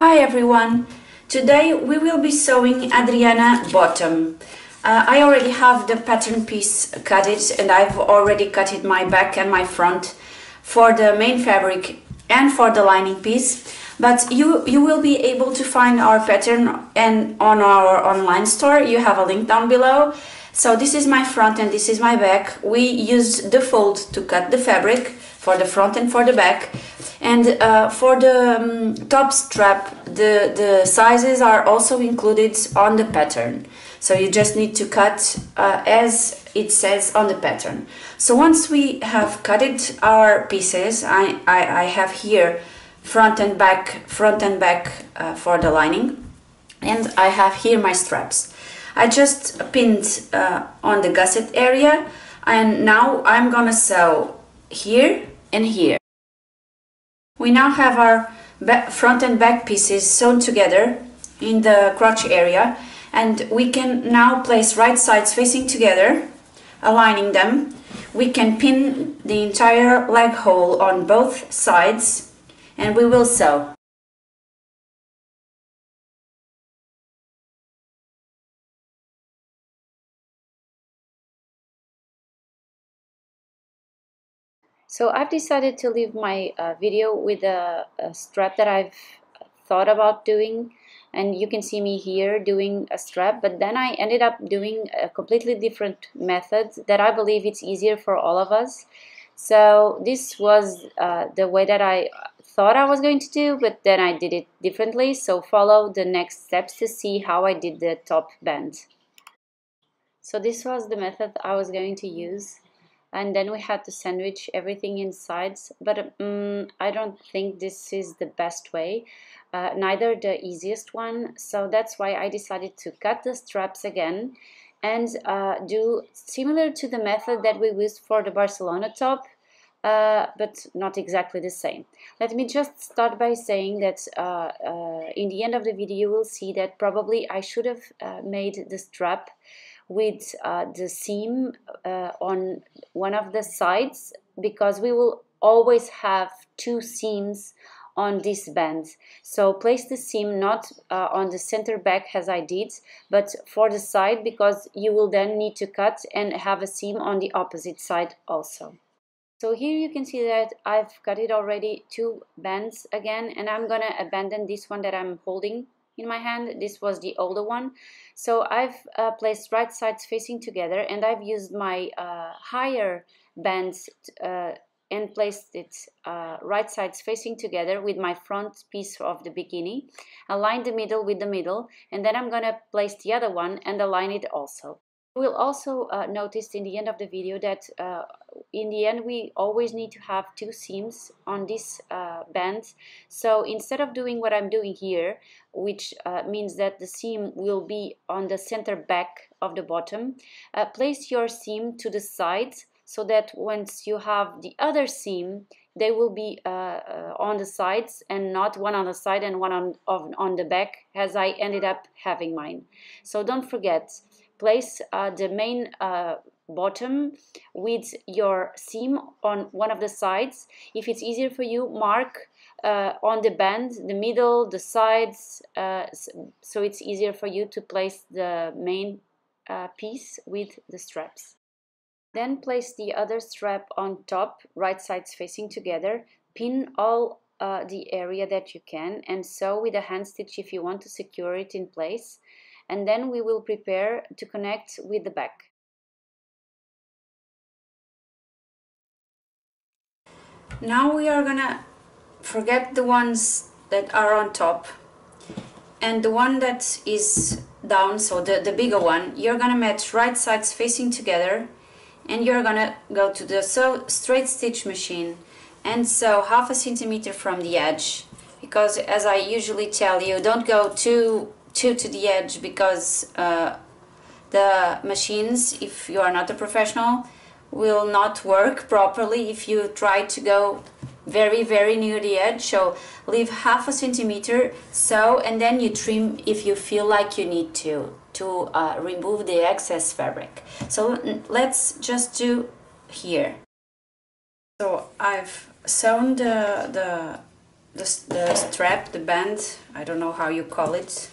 Hi everyone! Today we will be sewing Adriana bottom. Uh, I already have the pattern piece cutted and I've already cutted my back and my front for the main fabric and for the lining piece. But you you will be able to find our pattern and on our online store. You have a link down below. So this is my front and this is my back. We used the fold to cut the fabric for the front and for the back. And uh, for the um, top strap the the sizes are also included on the pattern. So you just need to cut uh, as it says on the pattern. So once we have cutted our pieces I, I, I have here front and back front and back uh, for the lining. And I have here my straps. I just pinned uh, on the gusset area and now I'm gonna sew here and here. We now have our front and back pieces sewn together in the crotch area and we can now place right sides facing together aligning them. We can pin the entire leg hole on both sides and we will sew So I've decided to leave my uh, video with a, a, strap that I've thought about doing and you can see me here doing a strap but then I ended up doing a completely different method that I believe it's easier for all of us. So this was uh, the way that I thought I was going to do but then I did it differently so follow the next steps to see how I did the top band. So this was the method I was going to use and then we had to sandwich everything inside but um, I don't think this is the best way uh, neither the easiest one so that's why I decided to cut the straps again and uh, do similar to the method that we used for the Barcelona top uh, but not exactly the same. Let me just start by saying that uh, uh, in the end of the video you will see that probably I should have uh, made the strap with uh, the seam uh, on one of the sides because we will always have two seams on this band. So place the seam not uh, on the center back as I did, but for the side because you will then need to cut and have a seam on the opposite side also. So here you can see that I've cut it already two bands again and I'm gonna abandon this one that I'm holding in my hand. This was the older one. So I've uh, placed right sides facing together and I've used my uh, higher bands uh, and placed it uh, right sides facing together with my front piece of the bikini. Align the middle with the middle and then I'm gonna place the other one and align it also. Will also uh, notice in the end of the video that uh, in the end we always need to have two seams on this uh, band. So instead of doing what I'm doing here which uh, means that the seam will be on the center back of the bottom uh, place your seam to the sides so that once you have the other seam they will be uh, uh, on the sides and not one on the side and one on, on, on the back as I ended up having mine. So don't forget place uh, the main uh, bottom with your seam on one of the sides. If it's easier for you mark uh, on the band the middle the sides uh, so it's easier for you to place the main uh, piece with the straps. Then place the other strap on top right sides facing together. Pin all uh, the area that you can and sew with a hand stitch if you want to secure it in place and then we will prepare to connect with the back. Now we are gonna forget the ones that are on top and the one that is down, so the, the bigger one, you're gonna match right sides facing together and you're gonna go to the sew straight stitch machine and sew half a centimeter from the edge because as I usually tell you don't go too too to the edge because uh, the machines if you are not a professional will not work properly if you try to go very very near the edge. So leave half a centimeter so and then you trim if you feel like you need to to uh, remove the excess fabric. So let's just do here. So I've sewn the the the, the strap, the band, I don't know how you call it.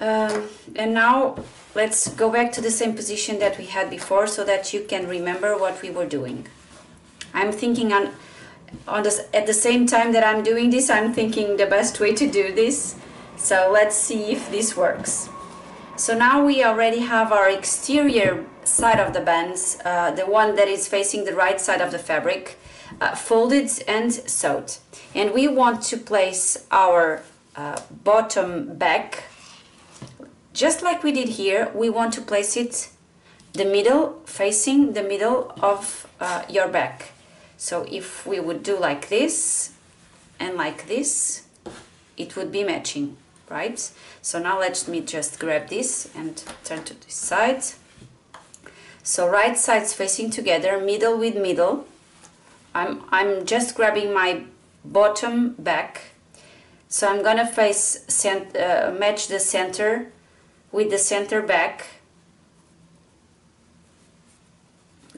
Um, and now let's go back to the same position that we had before so that you can remember what we were doing. I'm thinking on, on this, at the same time that I'm doing this, I'm thinking the best way to do this. So let's see if this works. So now we already have our exterior side of the bands, uh, the one that is facing the right side of the fabric, uh, folded and sewed. And we want to place our uh, bottom back, just like we did here, we want to place it the middle, facing the middle of uh, your back. So if we would do like this and like this, it would be matching right? So now let me just grab this and turn to this side. So right sides facing together, middle with middle. I'm, I'm just grabbing my bottom back. So I'm gonna face, cent, uh, match the center with the center back.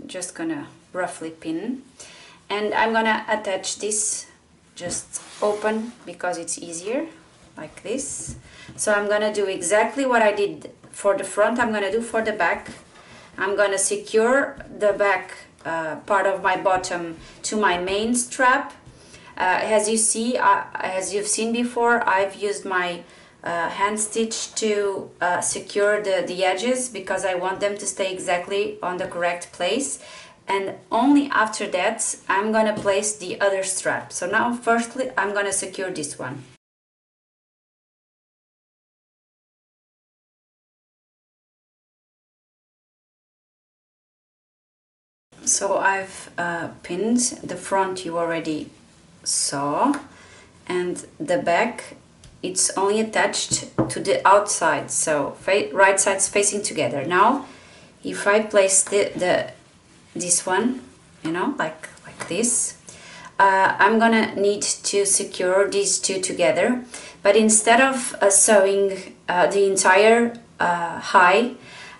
Just gonna roughly pin. And I'm gonna attach this just open because it's easier like this so I'm gonna do exactly what I did for the front I'm gonna do for the back I'm gonna secure the back uh, part of my bottom to my main strap uh, as you see uh, as you've seen before I've used my uh, hand stitch to uh, secure the, the edges because I want them to stay exactly on the correct place. And only after that I'm gonna place the other strap. So now firstly I'm gonna secure this one. So I've uh, pinned the front you already saw and the back it's only attached to the outside so right sides facing together. Now if I place the, the this one you know like like this uh, I'm gonna need to secure these two together. But instead of uh, sewing uh, the entire uh, high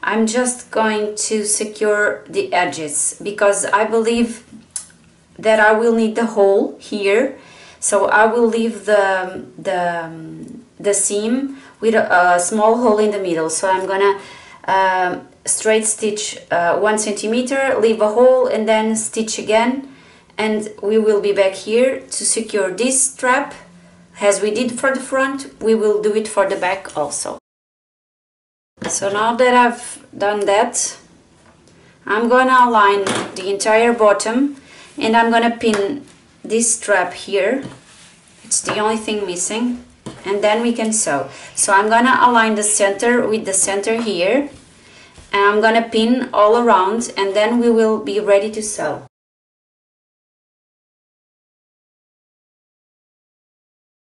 I'm just going to secure the edges because I believe that I will need the hole here so I will leave the, the, the seam with a, a small hole in the middle. So I'm gonna uh, straight stitch uh, one centimeter leave a hole and then stitch again. And we will be back here to secure this strap as we did for the front. We will do it for the back also. So now that I've done that, I'm gonna align the entire bottom and I'm gonna pin this strap here. It's the only thing missing and then we can sew. So I'm gonna align the center with the center here and I'm gonna pin all around and then we will be ready to sew.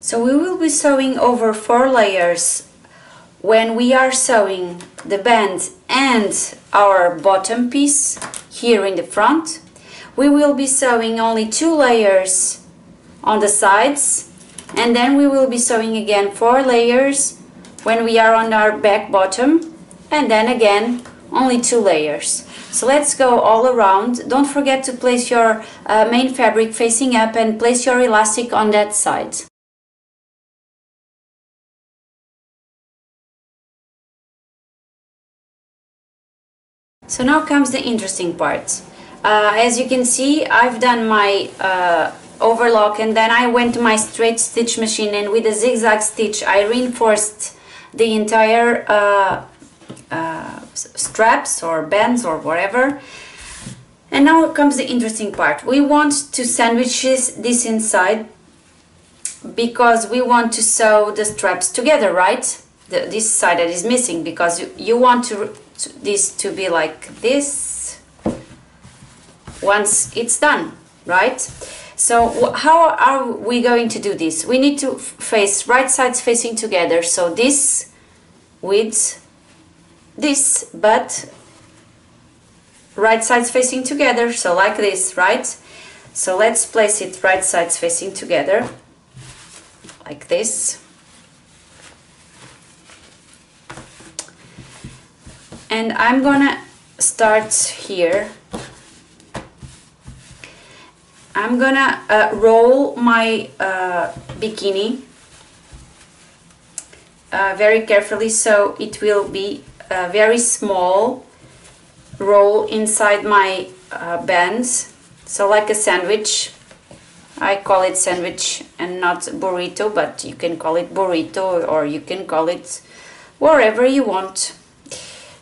So we will be sewing over four layers when we are sewing the band and our bottom piece here in the front we will be sewing only two layers on the sides and then we will be sewing again four layers when we are on our back bottom and then again only two layers. So let's go all around. Don't forget to place your uh, main fabric facing up and place your elastic on that side. So now comes the interesting part. Uh, as you can see, I've done my uh, overlock and then I went to my straight stitch machine and with a zigzag stitch I reinforced the entire uh, uh straps or bands or whatever. And now comes the interesting part. We want to sandwich this inside because we want to sew the straps together, right? The, this side that is missing because you, you want to this to be like this once it's done, right? So how are we going to do this? We need to face right sides facing together. So this with this, but right sides facing together. So like this, right? So let's place it right sides facing together like this. and I'm gonna start here I'm gonna uh, roll my uh, bikini uh, very carefully so it will be a very small roll inside my uh, bands. So like a sandwich. I call it sandwich and not burrito but you can call it burrito or you can call it wherever you want.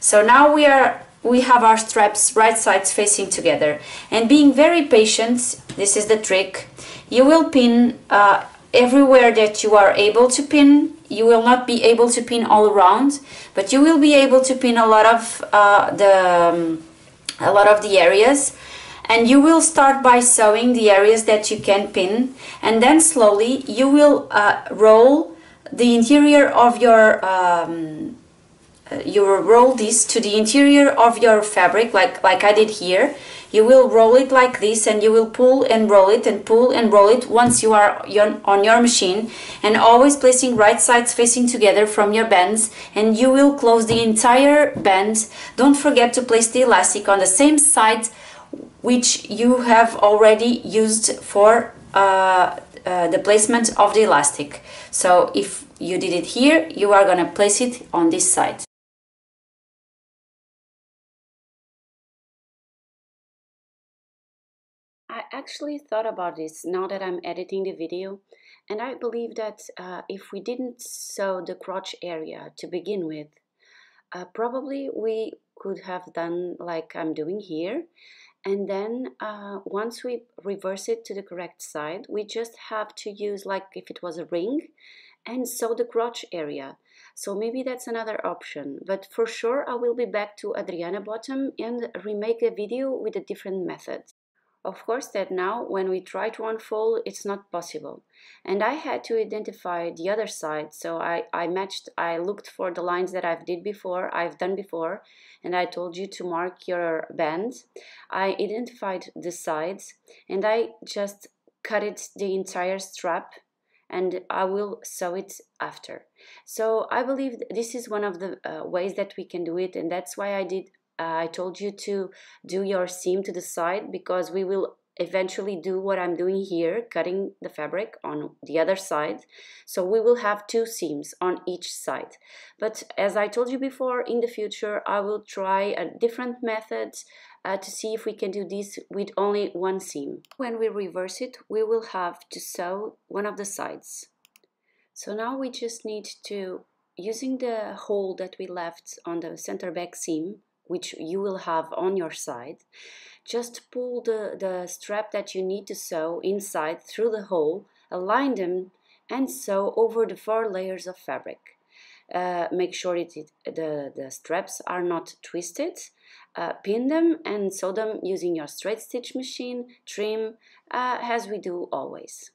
So now we are we have our straps right sides facing together. And being very patient this is the trick. You will pin uh, everywhere that you are able to pin. You will not be able to pin all around but you will be able to pin a lot of uh, the um, a lot of the areas. And you will start by sewing the areas that you can pin. And then slowly you will uh, roll the interior of your um, you will roll this to the interior of your fabric like like I did here. You will roll it like this and you will pull and roll it and pull and roll it once you are on your machine. And always placing right sides facing together from your bands and you will close the entire band don't forget to place the elastic on the same side which you have already used for uh, uh, the placement of the elastic. So if you did it here you are going to place it on this side I actually thought about this now that I'm editing the video and I believe that uh, if we didn't sew the crotch area to begin with, uh, probably we could have done like I'm doing here and then uh, once we reverse it to the correct side, we just have to use like if it was a ring and sew the crotch area. So maybe that's another option, but for sure I will be back to Adriana bottom and remake a video with a different method. Of course that now when we try to unfold it's not possible. And I had to identify the other side so I, I matched, I looked for the lines that I've did before, I've done before and I told you to mark your band. I identified the sides and I just cut it the entire strap and I will sew it after. So I believe this is one of the uh, ways that we can do it and that's why I did I told you to do your seam to the side because we will eventually do what I'm doing here, cutting the fabric on the other side. So we will have two seams on each side. But as I told you before, in the future, I will try a different methods uh, to see if we can do this with only one seam. When we reverse it, we will have to sew one of the sides. So now we just need to, using the hole that we left on the center back seam, which you will have on your side, just pull the, the strap that you need to sew inside through the hole, align them and sew over the four layers of fabric. Uh, make sure it, it, the, the straps are not twisted, uh, pin them and sew them using your straight stitch machine, trim, uh, as we do always.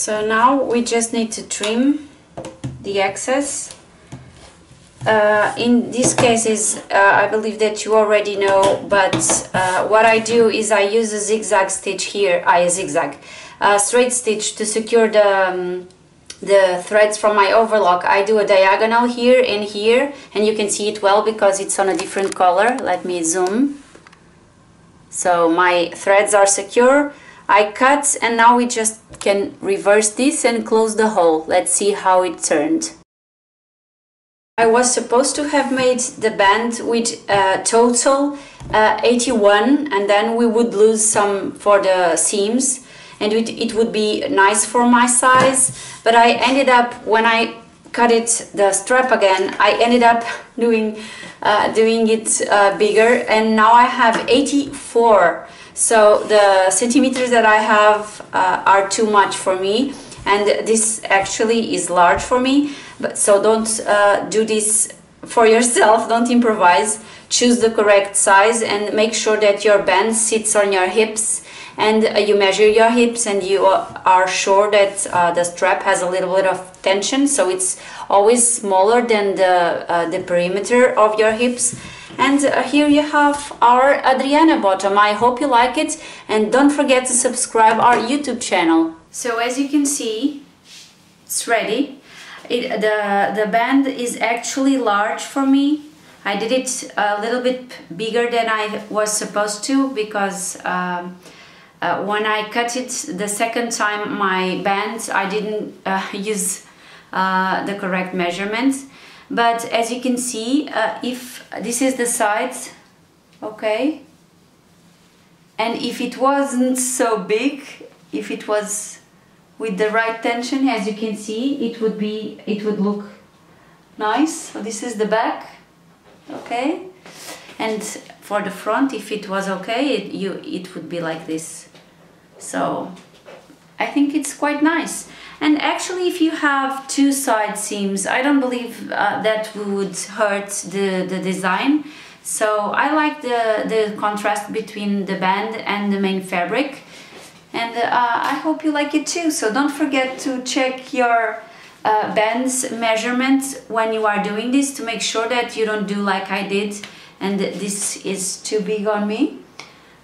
So now we just need to trim the excess. Uh, in these cases, uh, I believe that you already know, but uh, what I do is I use a zigzag stitch here, I a zigzag, a straight stitch to secure the, um, the threads from my overlock. I do a diagonal here and here, and you can see it well because it's on a different color. Let me zoom. So my threads are secure. I cut and now we just can reverse this and close the hole. Let's see how it turned. I was supposed to have made the band with uh, total uh, 81 and then we would lose some for the seams and it, it would be nice for my size but I ended up when I cut it the strap again I ended up doing uh, doing it uh, bigger. And now I have 84 so the centimeters that I have uh, are too much for me. And this actually is large for me. But so don't uh, do this for yourself. Don't improvise. Choose the correct size and make sure that your band sits on your hips and uh, you measure your hips and you are sure that uh, the strap has a little bit of tension so it's always smaller than the, uh, the perimeter of your hips and uh, here you have our Adriana bottom. I hope you like it and don't forget to subscribe our YouTube channel. So as you can see, it's ready. It, the, the band is actually large for me. I did it a little bit bigger than I was supposed to because um, uh, when I cut it the second time my band I didn't uh, use uh, the correct measurements. But as you can see uh, if this is the sides okay. And if it wasn't so big if it was with the right tension as you can see it would be it would look nice. So this is the back okay. And for the front if it was okay it, you it would be like this so I think it's quite nice. And actually if you have two side seams I don't believe uh, that would hurt the the design. So I like the the contrast between the band and the main fabric. And uh, I hope you like it too. So don't forget to check your uh, bands measurements when you are doing this to make sure that you don't do like I did and this is too big on me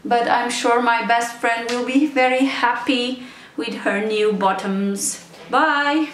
but I'm sure my best friend will be very happy with her new bottoms. Bye